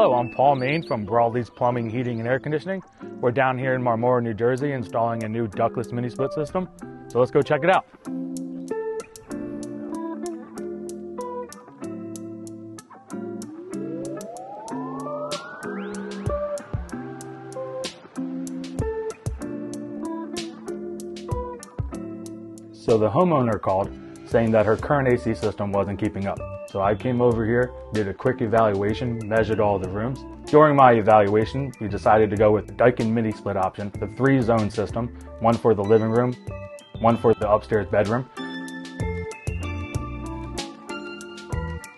Hello, I'm Paul Main from Broadley's Plumbing, Heating, and Air Conditioning. We're down here in Marmora, New Jersey, installing a new ductless mini split system. So let's go check it out. So the homeowner called saying that her current AC system wasn't keeping up. So I came over here, did a quick evaluation, measured all the rooms. During my evaluation, we decided to go with the Daikin mini split option, the three zone system, one for the living room, one for the upstairs bedroom,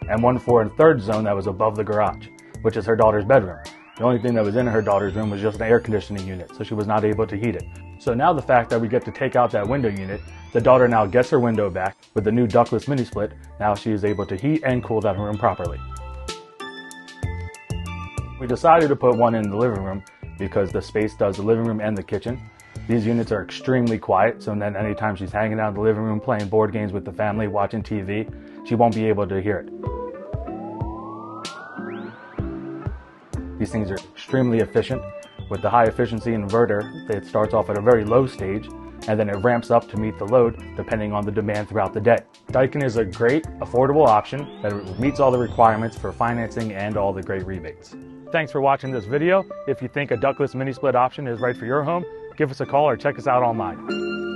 and one for a third zone that was above the garage, which is her daughter's bedroom. The only thing that was in her daughter's room was just an air conditioning unit, so she was not able to heat it. So now the fact that we get to take out that window unit, the daughter now gets her window back with the new ductless mini split. Now she is able to heat and cool that room properly. We decided to put one in the living room because the space does the living room and the kitchen. These units are extremely quiet, so then anytime she's hanging out in the living room playing board games with the family, watching TV, she won't be able to hear it. These things are extremely efficient. With the high efficiency inverter, it starts off at a very low stage and then it ramps up to meet the load depending on the demand throughout the day. Daikin is a great, affordable option that meets all the requirements for financing and all the great rebates. Thanks for watching this video. If you think a ductless mini split option is right for your home, give us a call or check us out online.